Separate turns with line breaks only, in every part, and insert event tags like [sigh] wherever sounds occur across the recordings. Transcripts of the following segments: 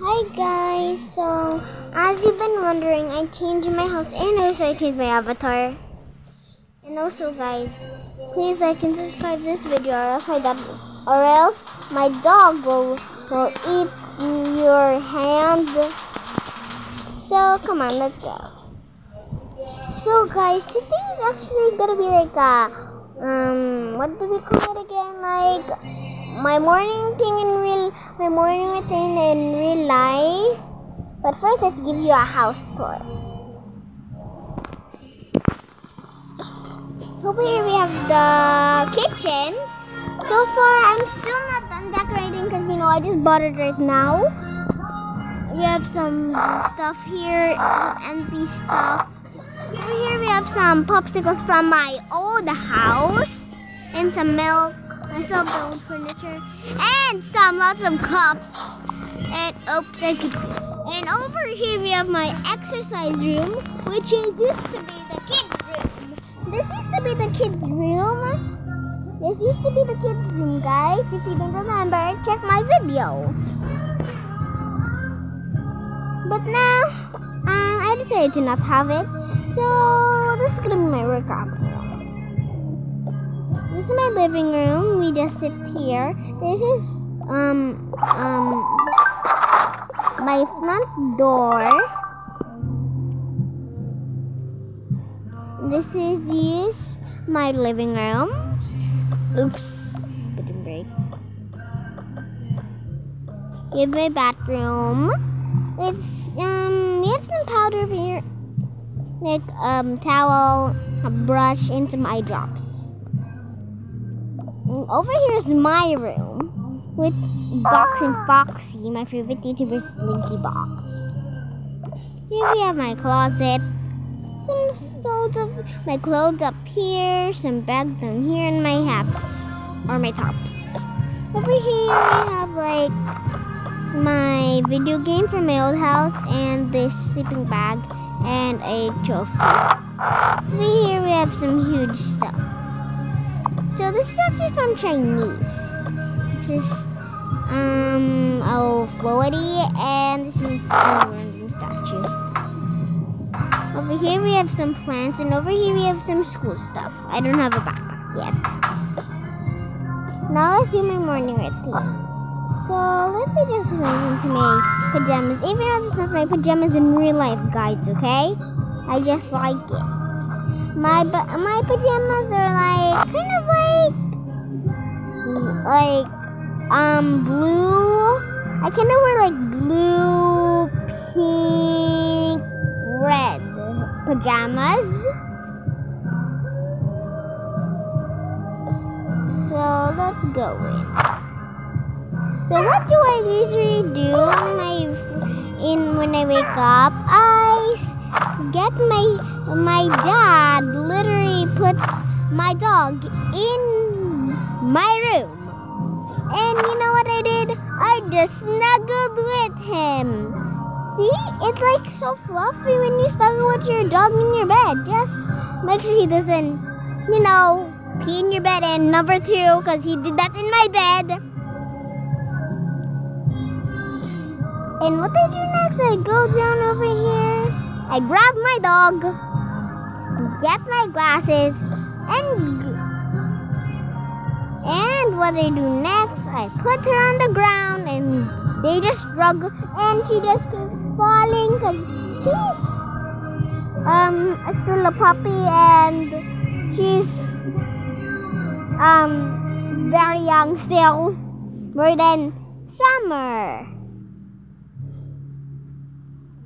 Hi guys, so as you've been wondering, I changed my house and also I changed my avatar. And also guys, please like and subscribe this video or else my dog, or else my dog will, will eat your hand. So come on, let's go. So guys, today is actually gonna be like a, um, what do we call it again? Like my morning thing in real, my morning routine in real life. But first, let's give you a house tour. Over here we have the kitchen. So far, I'm still not done decorating because you know I just bought it right now. We have some stuff here, empty stuff. Over here we have some popsicles from my old house and some milk. I still have old furniture and some lots of cups. And oops, I keep. And over here we have my exercise room, which is used to be the kids' room. This used to be the kids' room. This used to be the kids' room, guys. If you don't remember, check my video. But now, um, I decided to not have it. So this is gonna be my workout. This is my living room. We just sit here. This is um um my front door. This is yes, my living room. Oops, didn't break. Here's my bathroom. It's um we have some powder here. Like um towel, a brush, and some eye drops. Over here is my room with Box and ah. Foxy, my favorite YouTuber Slinky Box. Here we have my closet. Some sorts of my clothes up here, some bags down here, and my hats or my tops. Over here we have like my video game from my old house and this sleeping bag and a trophy. Over here we have some huge stuff. So this is actually from Chinese. This is um oh floaty and this is a random statue. Over here we have some plants and over here we have some school stuff. I don't have a backpack yet. Now let's do my morning routine. So let me just get into my pajamas. Even though this is not my pajamas in real life, guys. Okay? I just like it. My my pajamas are like kind of like like um blue. I kind of wear like blue, pink, red pajamas. So let's go in. So what do I usually do when I in when I wake up? I get my my dad literally puts my dog in my room. And you know what I did? I just snuggled with him. See? It's like so fluffy when you snuggle with your dog in your bed. Just make sure he doesn't, you know, pee in your bed. And number two, because he did that in my bed. And what I do next, I go down over here. I grab my dog, get my glasses, and and what I do next, I put her on the ground and they just struggle and she just keeps falling because she's um still a puppy and she's um very young still, more than Summer.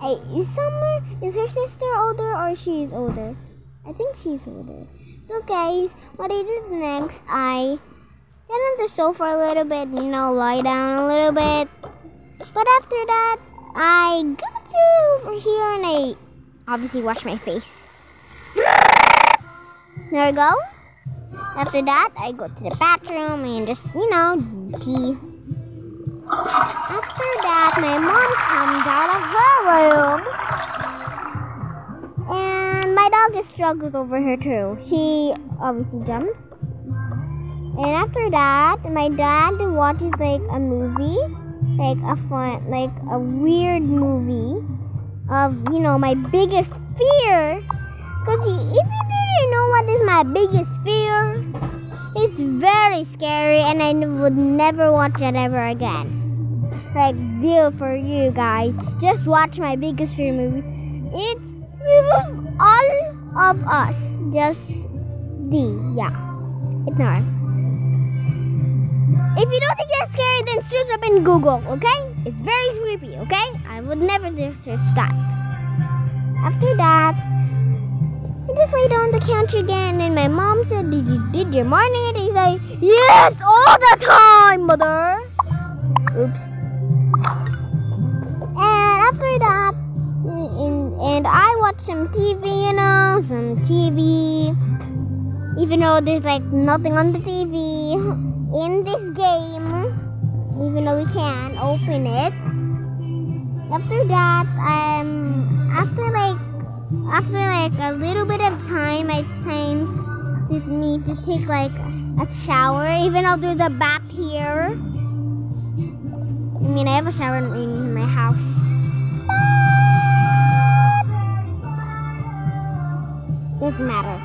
Hey, is Summer, is her sister older or she's older? I think she's older. So guys, what I did next, I get on the sofa a little bit, you know, lie down a little bit. But after that, I go to over here and I obviously wash my face. There we go. After that, I go to the bathroom and just, you know, pee. After that, my mom comes out of her room. And my dog just struggles over here too. She obviously jumps. And after that, my dad watches like a movie. like a fun, like a weird movie of you know my biggest fear. Cause if you didn't know what is my biggest fear, it's very scary, and I would never watch it ever again. Like deal for you guys, just watch my biggest fear movie. It's all of us, just the yeah. Ignore. If you don't think that's scary, then search up in Google, okay? It's very creepy, okay? I would never search that. After that, I just lay down on the couch again, and my mom said, "Did you did your morning?" And he's like, "Yes, all the time, mother." Oops. And, I watch some TV, you know, some TV. Even though there's like nothing on the TV in this game, even though we can open it. After that, um, after like after like a little bit of time, it's time to me to take like a shower. Even though there's a bath here. I mean, I have a shower in my house. Doesn't matter.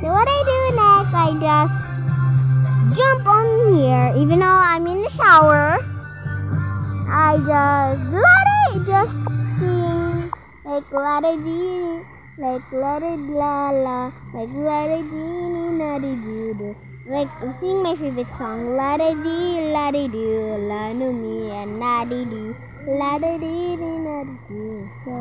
So what I do next, I just jump on here, even though I'm in the shower. I just let it just sing like la da dee, like la da la la, like la da dee na di do Like singing my favorite song, la da dee la di do la no me and do la da dee do. So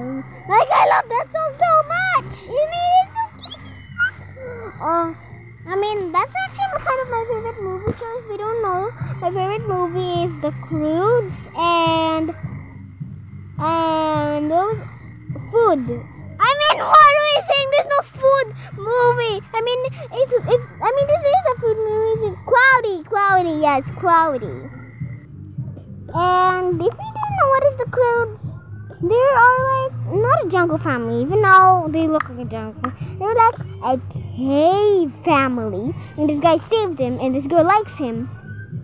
like I love that song so much. It is so cute. Oh. I mean, that's actually kind of my favorite movie. So if you don't know, my favorite movie is The Croods and and food. I mean, what are we saying? There's no food movie. I mean, it's it's. I mean, this is a food movie. Cloudy, cloudy. Yes, cloudy. And if you didn't know what is The Croods, they are like not a jungle family, even though they look like a jungle. They're like a cave family, and this guy saved him, and this girl likes him.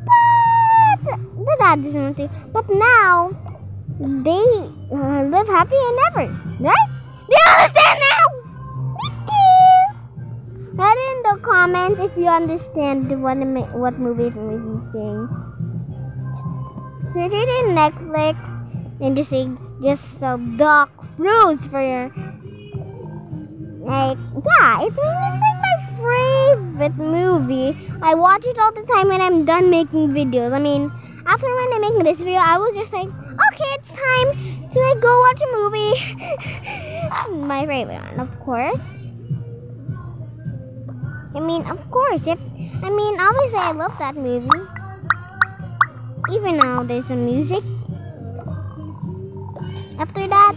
But the dad doesn't want to. But now they uh, live happy and ever, right? Do you understand now? Write in the comments if you understand what what movie is saying. Search it in Netflix and just say just spell Doc Fruits for your like yeah, it's, it's like my favorite movie. I watch it all the time when I'm done making videos. I mean, after when I'm making this video, I was just like, okay, it's time to like go watch a movie. [laughs] my favorite one, of course. I mean, of course. If I mean, obviously, I love that movie. Even though there's some music after that,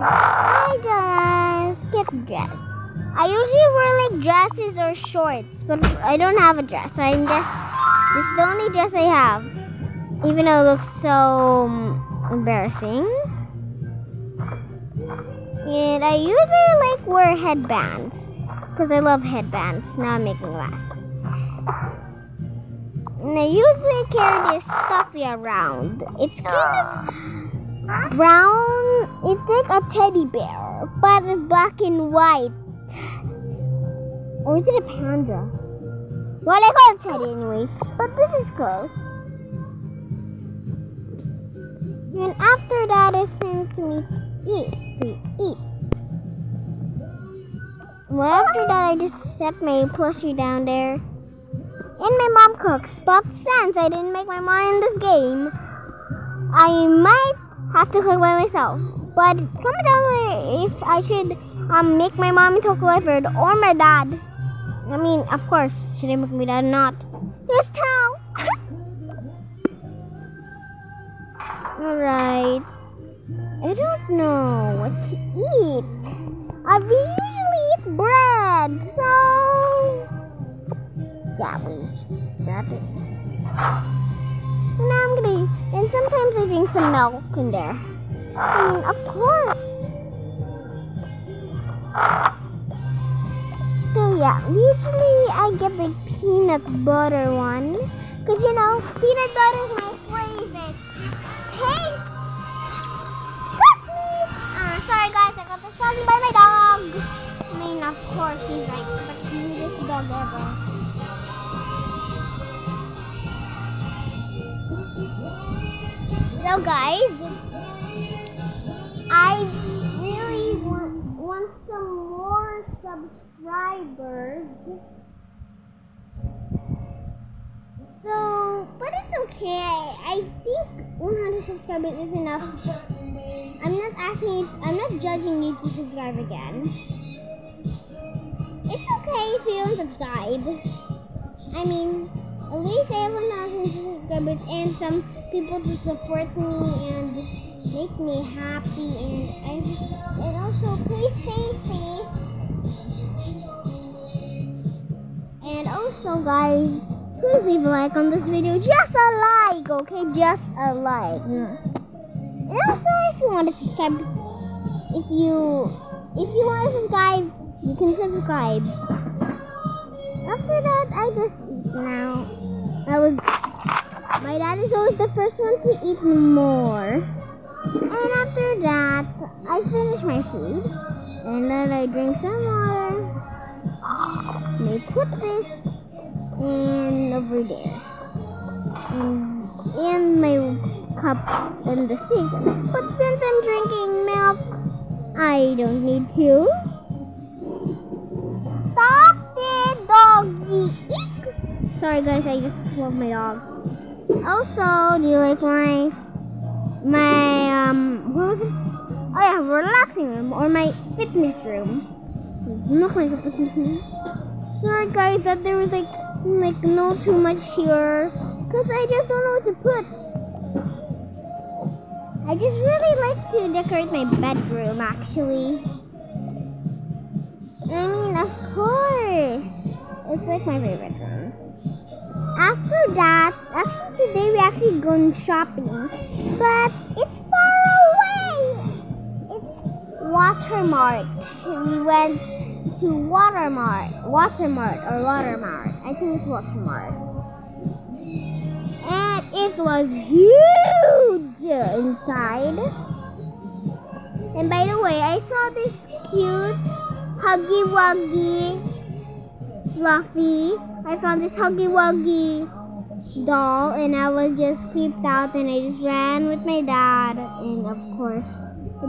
I just get dressed. I usually wear like dresses or shorts, but I don't have a dress, so I just this is the only dress I have. Even though it looks so um, embarrassing. And I usually like wear headbands because I love headbands. Now I'm making glass. And I usually carry this stuffy around. It's kind of brown. It's like a teddy bear, but it's black and white. Or is it a panda? Well, I call it teddy anyways, but this is close. And after that, it's time to eat. To eat. Well, after that, I just set my plushie down there. And my mom cooks. But since I didn't make my mom in this game, I might have to cook by myself. But comment down if I should um, make my mom into a Clifford or my dad. I mean, of course, should I make my dad or not? Just tell. Alright. I don't know what to eat. I usually eat bread, so yeah, we grab it. Now I'm gonna, and sometimes I drink some milk in there. I mean, of course. So yeah, usually I get the peanut butter one. Because, you know, peanut butter is my favorite. Hey! Classmate! Uh, sorry guys, I got distracted by my dog. I mean, of course, he's like the cutest dog ever. So guys, I really want, want some more subscribers. So, but it's okay. I think 100 subscribers is enough. I'm not asking I'm not judging you to subscribe again. It's okay if you don't subscribe. I mean, at least I have 1,000 subscribers and some people to support me and make me happy and I, and also please stay safe. And also guys, please leave a like on this video. Just a like, okay? Just a like. And also if you want to subscribe if you if you want to subscribe, you can subscribe. After that I just eat now. I was my dad is always the first one to eat more. And after that, I finish my food. And then I drink some water. And I put this in over there. And in my cup in the sink. But since I'm drinking milk, I don't need to. Stop it, doggy. Eek. Sorry guys, I just love my dog. Also, do you like my my um what was it? Oh yeah, relaxing room or my fitness room. It's not like a fitness room. Sorry guys that there was like like no too much here because I just don't know what to put. I just really like to decorate my bedroom actually. I mean of course. It's like my favorite room. After that, actually today we actually gone shopping, but it's far away. It's Watermart. We went to Watermart, Watermart or Watermart. I think it's Watermart. And it was huge inside. And by the way, I saw this cute Huggy Wuggy Fluffy I found this Huggy Wuggy doll and I was just creeped out and I just ran with my dad and of course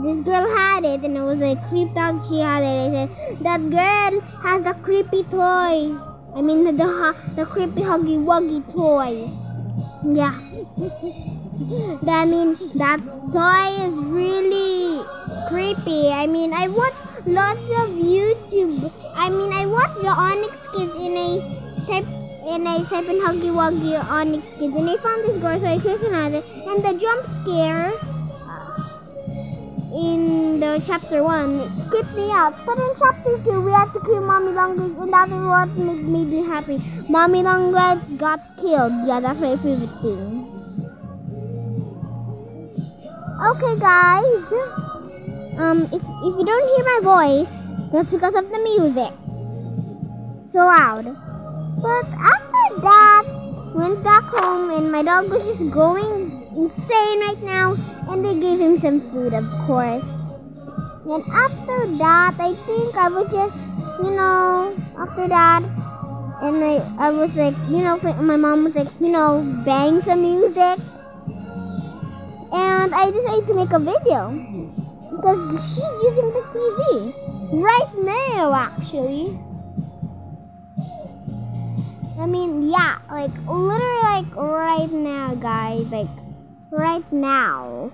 this girl had it and it was like creeped out she had it. I said that girl has the creepy toy. I mean the the, the creepy Huggy Wuggy toy. Yeah. [laughs] I mean that toy is really creepy. I mean I watch lots of YouTube. I mean I watch the Onyx Kids in a type and I type in Huggy Wuggy Onyx Kids and I found this girl so I clicked on it and the jump scare in the chapter 1 creeped me out but in chapter 2 we had to kill mommy longlegs and that is what made, made me happy. Mommy longlegs got killed. Yeah that's my favorite thing. Okay guys. Um if, if you don't hear my voice that's because of the music. So loud. But after that, went back home and my dog was just going insane right now and they gave him some food of course. And after that, I think I was just, you know, after that, and I, I was like, you know, my mom was like, you know, bang some music. And I decided to make a video because she's using the TV right now, actually. I mean, yeah, like literally, like right now, guys, like right now.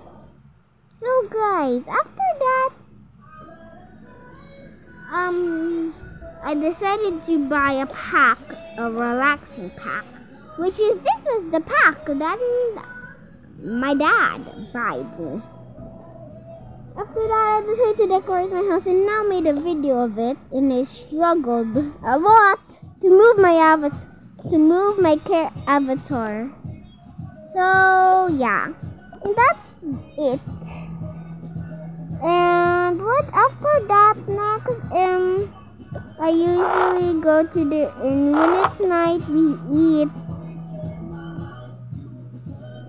So, guys, after that, um, I decided to buy a pack, a relaxing pack, which is this is the pack that my dad bought me. After that, I decided to decorate my house and now made a video of it, and I struggled a lot to move my avatar to move my care avatar. So yeah, that's it. And what after that next? Um, I usually go to the and when it's night we eat.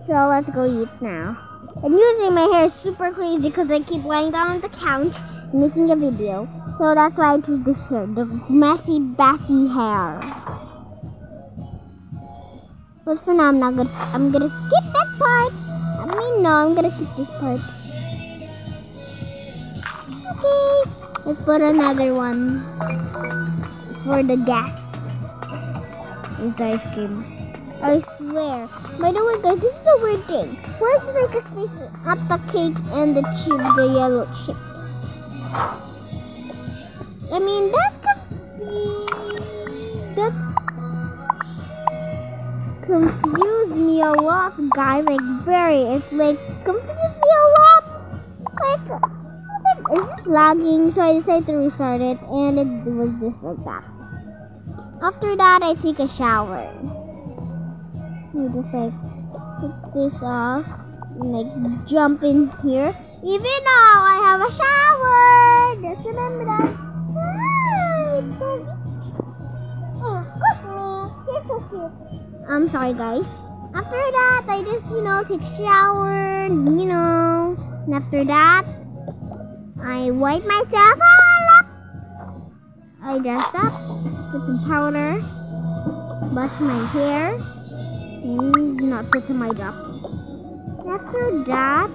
So let's go eat now. And usually my hair is super crazy because I keep lying down on the couch making a video. So that's why I choose this hair, the messy, bassy hair. But for now, I'm not gonna. I'm gonna skip that part. I mean, no, I'm gonna skip this part. Okay, let's put another one for the gas. Is the ice cream. I swear. By the way, guys, this is a weird thing. Why Where's like a space at the cake and the chip, the yellow chips? I mean, that that confused me a lot, guys. Like very, it's like confused me a lot. Like, is this lagging? So I decided to restart it, and it was just like that. After that, I take a shower. You just like put this off, and like jump in here. Even though I have a shower, just remember that. [laughs] I'm sorry, guys. After that, I just you know take a shower, you know, and after that, I wipe myself all up. I dress up, put some powder, brush my hair, and not put some eye drops. After that,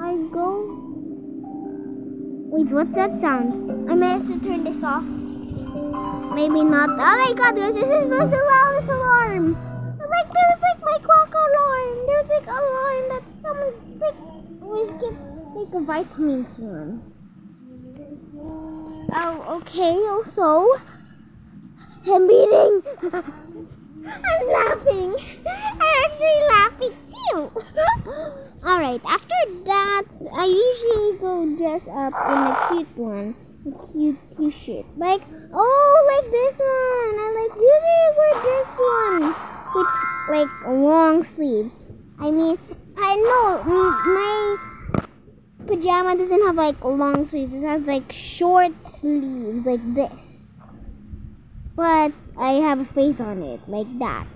I go. Wait, what's that sound? I have to turn this off. Maybe not. Oh my god, this is like the loudest alarm. Like there's like my clock alarm. There's like alarm that someone like we give like a vitamins one. Oh, okay. Also, I'm eating. [laughs] I'm laughing. I'm actually laughing [laughs] too. Alright, after that, I usually go dress up in a cute one. Cute t-shirt. Like, oh, like this one. I like usually wear this one. With like long sleeves. I mean, I know my pajama doesn't have like long sleeves. It has like short sleeves like this. But I have a face on it like that.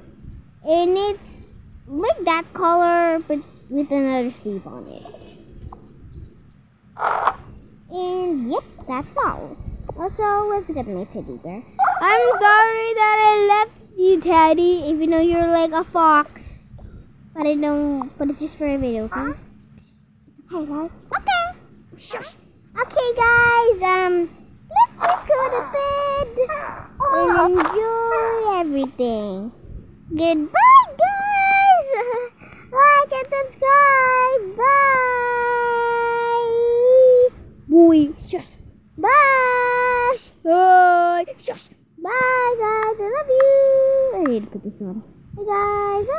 And it's like that color but with another sleeve on it. And yep, that's all. Also, let's get my teddy bear. I'm sorry that I left you, Teddy, even though you're like a fox. But I don't, but it's just for a video, okay? Psst. It's okay, guys. Okay. Shush. Okay, guys, um, let's just go to bed and enjoy everything. Goodbye, guys. [laughs] like and subscribe. Bye. Boy, shush. Bye. Bye. Shush. Bye, guys. I love you. I need to put this on. Hey, guys. Bye.